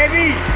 Davis.